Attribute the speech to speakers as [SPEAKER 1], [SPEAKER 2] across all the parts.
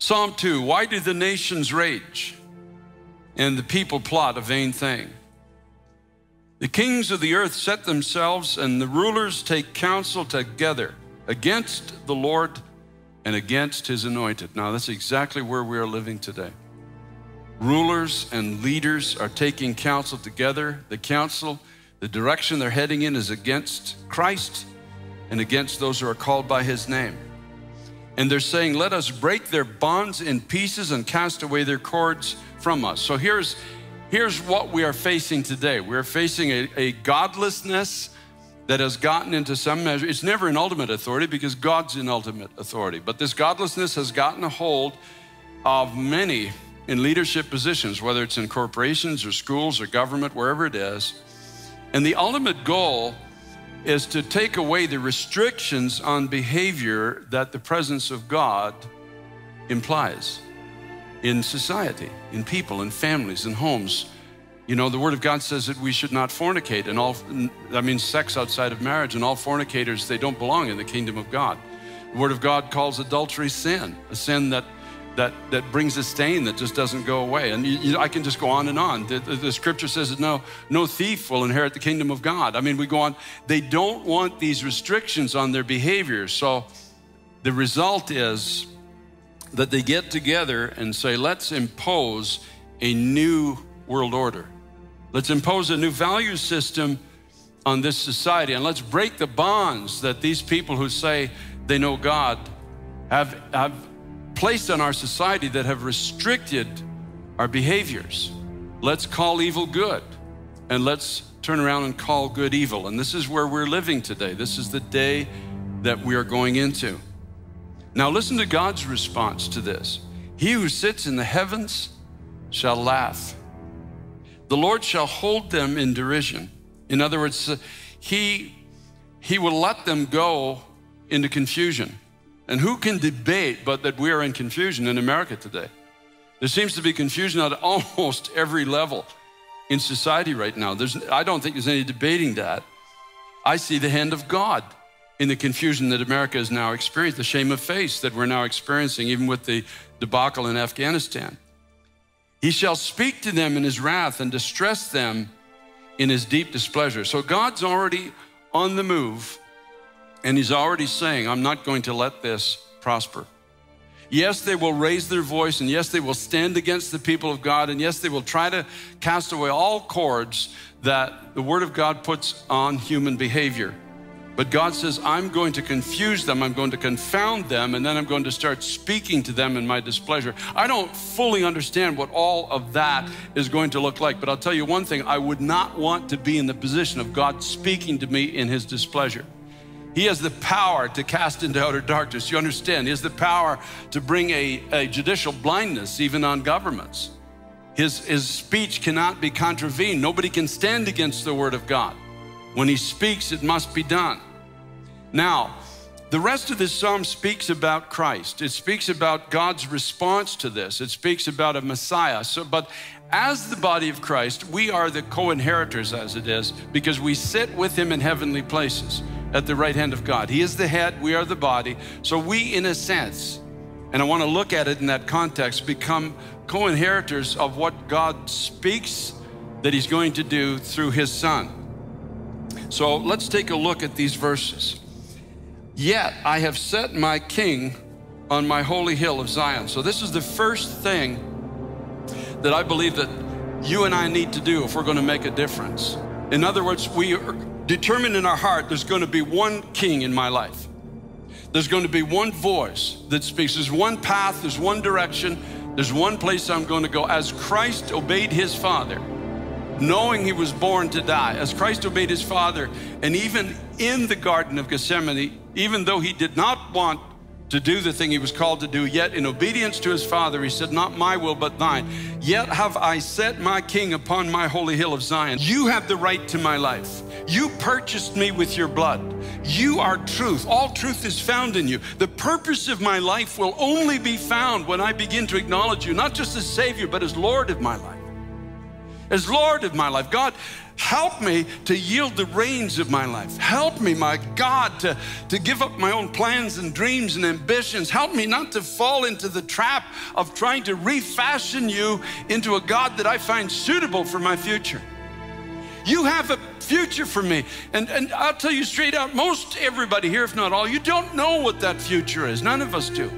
[SPEAKER 1] Psalm 2 Why do the nations rage and the people plot a vain thing? The kings of the earth set themselves, and the rulers take counsel together against the Lord and against his anointed. Now, that's exactly where we are living today. Rulers and leaders are taking counsel together. The counsel, the direction they're heading in is against Christ and against those who are called by his name. And they're saying, Let us break their bonds in pieces and cast away their cords from us. So here's, here's what we are facing today we're facing a, a godlessness that has gotten into some measure. It's never an ultimate authority because God's in ultimate authority. But this godlessness has gotten a hold of many in leadership positions, whether it's in corporations or schools or government, wherever it is. And the ultimate goal is to take away the restrictions on behavior that the presence of God implies in society, in people, in families, in homes. You know, the Word of God says that we should not fornicate, and all, that means sex outside of marriage, and all fornicators, they don't belong in the kingdom of God. The Word of God calls adultery sin, a sin that that, that brings a stain that just doesn't go away. And you, you, I can just go on and on. The, the, the, scripture says that no, no thief will inherit the kingdom of God. I mean, we go on. They don't want these restrictions on their behavior. So the result is that they get together and say, let's impose a new world order. Let's impose a new value system on this society and let's break the bonds that these people who say they know God have, have placed on our society that have restricted our behaviors. Let's call evil good and let's turn around and call good evil. And this is where we're living today. This is the day that we are going into. Now, listen to God's response to this He who sits in the heavens shall laugh, the Lord shall hold them in derision. In other words, he, he will let them go into confusion. And who can debate but that we are in confusion in America today? There seems to be confusion at almost every level in society right now. There's, I don't think there's any debating that. I see the hand of God in the confusion that America has now experienced, the shame of face that we're now experiencing, even with the debacle in Afghanistan. He shall speak to them in his wrath and distress them in his deep displeasure. So God's already on the move and he's already saying, I'm not going to let this prosper. Yes, they will raise their voice, and yes, they will stand against the people of God, and yes, they will try to cast away all cords that the Word of God puts on human behavior. But God says, I'm going to confuse them, I'm going to confound them, and then I'm going to start speaking to them in my displeasure. I don't fully understand what all of that is going to look like, but I'll tell you one thing I would not want to be in the position of God speaking to me in His displeasure. He has the power to cast into outer darkness. You understand? He has the power to bring a, a judicial blindness even on governments. His, his speech cannot be contravened. Nobody can stand against the word of God. When he speaks, it must be done. Now, the rest of this psalm speaks about Christ. It speaks about God's response to this. It speaks about a Messiah. So, but as the body of Christ, we are the co inheritors, as it is, because we sit with him in heavenly places at the right hand of God. He is the head, we are the body. So we, in a sense, and I want to look at it in that context, become co inheritors of what God speaks that He's going to do through His Son. So let's take a look at these verses. Yet I have set my king on my holy hill of Zion. So this is the first thing that I believe that you and I need to do if we're going to make a difference. In other words, we are determined in our heart there's going to be one king in my life. There's going to be one voice that speaks. There's one path, there's one direction, there's one place I'm going to go. As Christ obeyed his Father, knowing he was born to die, as Christ obeyed his Father, and even in the Garden of Gethsemane, even though he did not want to do the thing he was called to do. Yet, in obedience to his father, he said, Not my will, but thine. Yet have I set my king upon my holy hill of Zion. You have the right to my life. You purchased me with your blood. You are truth. All truth is found in you. The purpose of my life will only be found when I begin to acknowledge you, not just as Savior, but as Lord of my life. As Lord of my life. God Help me to yield the reins of my life. Help me, my God, to, to give up my own plans and dreams and ambitions. Help me not to fall into the trap of trying to refashion you into a God that I find suitable for my future. You have a future for me. And, and I'll tell you straight out most everybody here, if not all, you don't know what that future is. None of us do.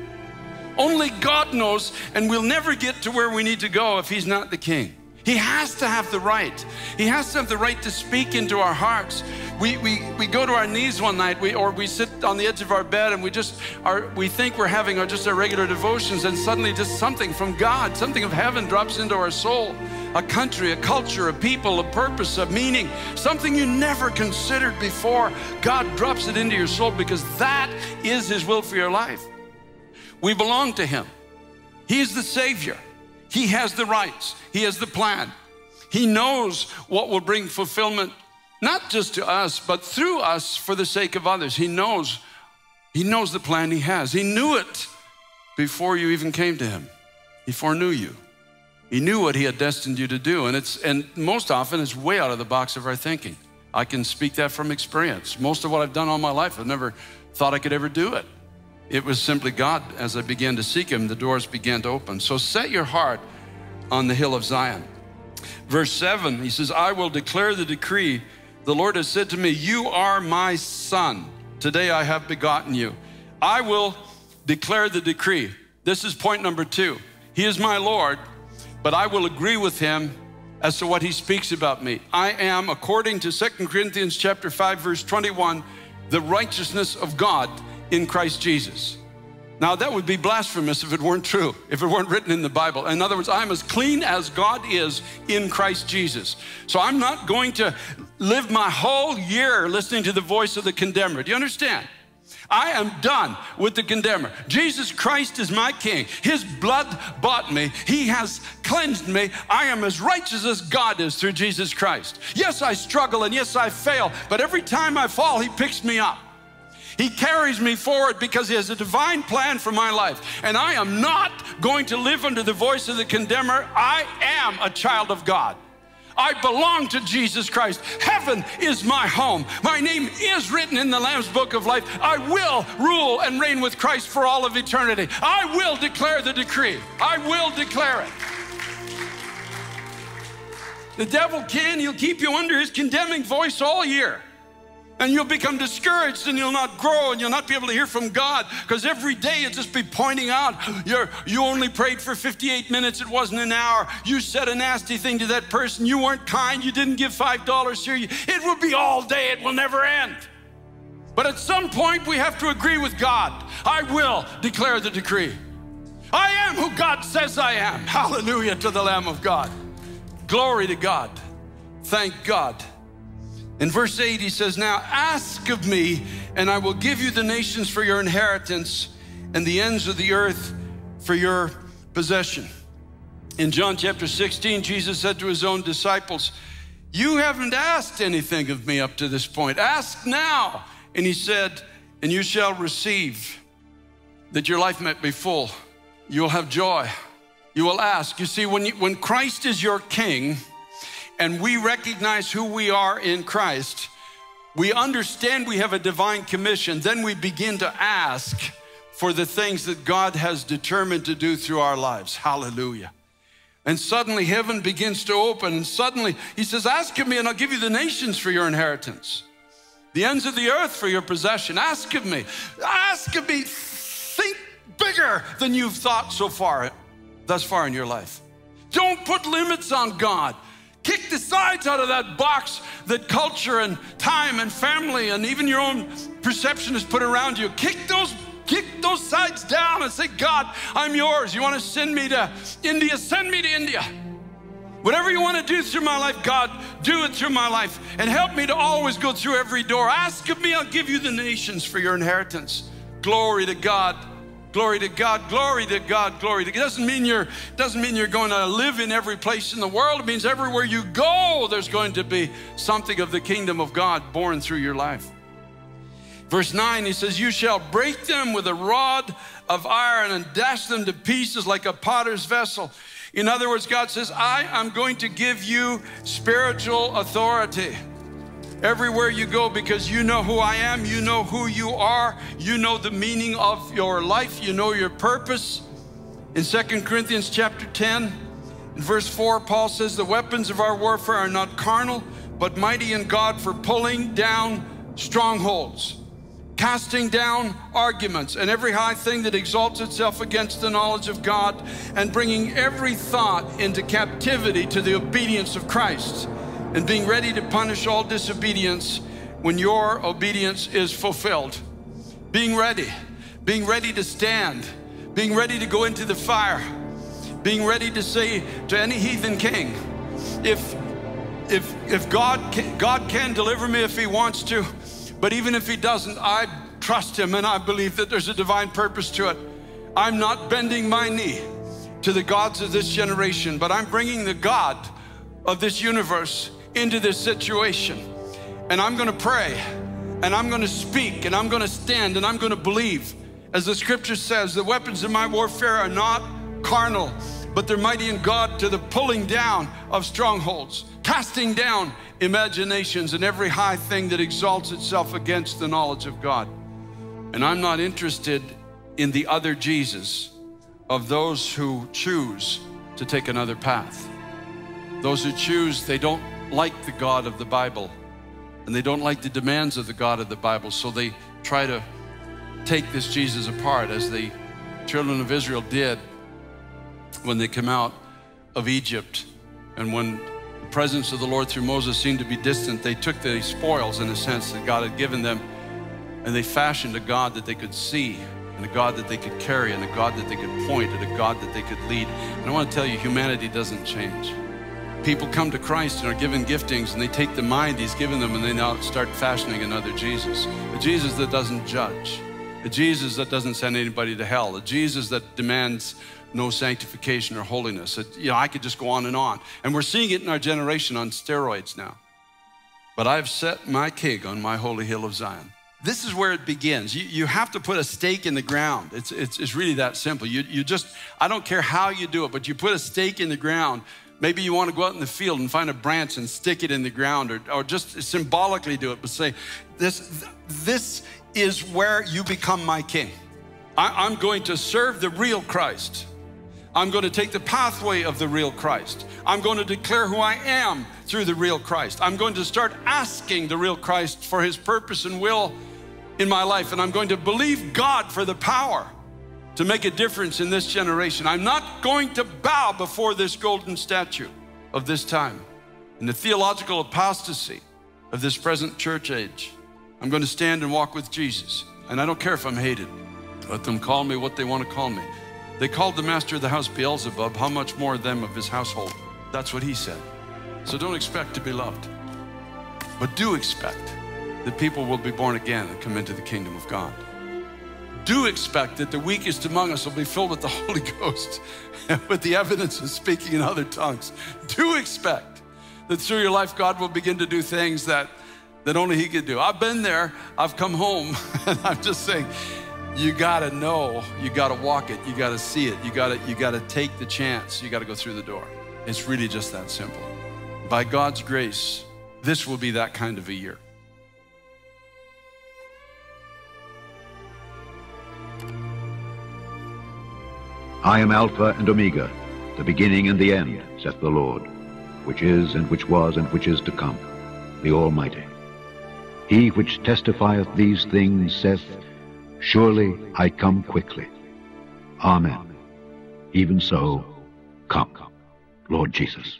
[SPEAKER 1] Only God knows, and we'll never get to where we need to go if He's not the King. He has to have the right. He has to have the right to speak into our hearts. We, we, we go to our knees one night, we, or we sit on the edge of our bed, and we just are, we think we're having our, just our regular devotions, and suddenly just something from God, something of heaven drops into our soul. A country, a culture, a people, a purpose, a meaning, something you never considered before. God drops it into your soul because that is His will for your life. We belong to Him. He is the Savior. He has the rights, He has the plan. He knows what will bring fulfillment, not just to us, but through us for the sake of others. He knows, He knows the plan He has. He knew it before you even came to Him, He foreknew you. He knew what He had destined you to do. And, it's, and most often, it's way out of the box of our thinking. I can speak that from experience. Most of what I've done all my life, I've never thought I could ever do it. It was simply God, as I began to seek Him, the doors began to open. So set your heart on the hill of Zion. Verse 7, he says, I will declare the decree. The Lord has said to me, You are my son. Today I have begotten you. I will declare the decree. This is point number two. He is my Lord, but I will agree with him as to what he speaks about me. I am, according to 2 Corinthians chapter 5, verse 21, the righteousness of God in Christ Jesus. Now, that would be blasphemous if it weren't true, if it weren't written in the Bible. In other words, I'm as clean as God is in Christ Jesus. So I'm not going to live my whole year listening to the voice of the condemner. Do you understand? I am done with the condemner. Jesus Christ is my king. His blood bought me. He has cleansed me. I am as righteous as God is through Jesus Christ. Yes, I struggle and yes, I fail, but every time I fall, He picks me up. He carries me forward because He has a divine plan for my life. And I am not going to live under the voice of the condemner. I am a child of God. I belong to Jesus Christ. Heaven is my home. My name is written in the Lamb's book of life. I will rule and reign with Christ for all of eternity. I will declare the decree. I will declare it. The devil can, he'll keep you under his condemning voice all year. And you'll become discouraged and you'll not grow and you'll not be able to hear from God because every day it'll just be pointing out you you only prayed for 58 minutes, it wasn't an hour. You said a nasty thing to that person, you weren't kind, you didn't give $5 here. It will be all day, it will never end. But at some point, we have to agree with God. I will declare the decree. I am who God says I am. Hallelujah to the Lamb of God. Glory to God. Thank God. In verse 8, he says, Now ask of me, and I will give you the nations for your inheritance and the ends of the earth for your possession. In John chapter 16, Jesus said to his own disciples, You haven't asked anything of me up to this point. Ask now. And he said, And you shall receive that your life might be full. You will have joy. You will ask. You see, when, you, when Christ is your king, and we recognize who we are in Christ, we understand we have a divine commission, then we begin to ask for the things that God has determined to do through our lives. Hallelujah. And suddenly heaven begins to open, and suddenly He says, Ask of me, and I'll give you the nations for your inheritance, the ends of the earth for your possession. Ask of me. Ask of me. Think bigger than you've thought so far, thus far in your life. Don't put limits on God. Kick the sides out of that box that culture and time and family and even your own perception has put around you. Kick those kick those sides down and say, God, I'm yours. You want to send me to India? Send me to India. Whatever you want to do through my life, God, do it through my life and help me to always go through every door. Ask of me, I'll give you the nations for your inheritance. Glory to God. Glory to God, glory to God, glory to God. It doesn't mean you're doesn't mean you're going to live in every place in the world. It means everywhere you go, there's going to be something of the kingdom of God born through your life. Verse 9, he says, You shall break them with a rod of iron and dash them to pieces like a potter's vessel. In other words, God says, I am going to give you spiritual authority everywhere you go because you know who I am, you know who you are, you know the meaning of your life, you know your purpose. In 2 Corinthians chapter 10, in verse 4, Paul says, The weapons of our warfare are not carnal, but mighty in God for pulling down strongholds, casting down arguments and every high thing that exalts itself against the knowledge of God, and bringing every thought into captivity to the obedience of Christ and being ready to punish all disobedience when your obedience is fulfilled. Being ready, being ready to stand, being ready to go into the fire, being ready to say to any heathen king, if if if God can, God can deliver me if he wants to, but even if he doesn't, I trust him and I believe that there's a divine purpose to it. I'm not bending my knee to the gods of this generation, but I'm bringing the God of this universe into this situation. And I'm gonna pray, and I'm gonna speak, and I'm gonna stand, and I'm gonna believe. As the scripture says, the weapons of my warfare are not carnal, but they're mighty in God to the pulling down of strongholds, casting down imaginations and every high thing that exalts itself against the knowledge of God. And I'm not interested in the other Jesus of those who choose to take another path. Those who choose, they don't like the God of the Bible and they don't like the demands of the God of the Bible, so they try to take this Jesus apart as the children of Israel did when they came out of Egypt. And when the presence of the Lord through Moses seemed to be distant, they took the spoils, in a sense, that God had given them, and they fashioned a God that they could see, and a God that they could carry, and a God that they could point, and a God that they could lead. And I want to tell you, humanity doesn't change people come to Christ and are given giftings and they take the mind He's given them and they now start fashioning another Jesus. A Jesus that doesn't judge, a Jesus that doesn't send anybody to hell, a Jesus that demands no sanctification or holiness. It, you know, I could just go on and on. And we're seeing it in our generation on steroids now. But I've set my king on my holy hill of Zion. This is where it begins. You, you have to put a stake in the ground. It's, it's, it's really that simple. You, you just, I don't care how you do it, but you put a stake in the ground Maybe you want to go out in the field and find a branch and stick it in the ground or, or just symbolically do it, but say, this, this is where you become my king. I, I'm going to serve the real Christ. I'm going to take the pathway of the real Christ. I'm going to declare who I am through the real Christ. I'm going to start asking the real Christ for his purpose and will in my life. And I'm going to believe God for the power to make a difference in this generation. I'm not going to bow before this golden statue of this time in the theological apostasy of this present church age. I'm going to stand and walk with Jesus. And I don't care if I'm hated. Let them call me what they want to call me. They called the master of the house Beelzebub. How much more them of his household? That's what he said. So don't expect to be loved. But do expect that people will be born again and come into the kingdom of God do expect that the weakest among us will be filled with the Holy Ghost with the evidence of speaking in other tongues. Do expect that through your life, God will begin to do things that, that only He could do. I've been there, I've come home, and I'm just saying, you gotta know, you gotta walk it, you gotta see it, you gotta, you gotta take the chance, you gotta go through the door. It's really just that simple. By God's grace, this will be that kind of a year.
[SPEAKER 2] I am Alpha and Omega, the beginning and the end, saith the Lord, which is, and which was, and which is to come, the Almighty. He which testifieth these things saith, Surely I come quickly. Amen. Even so, come, Lord Jesus.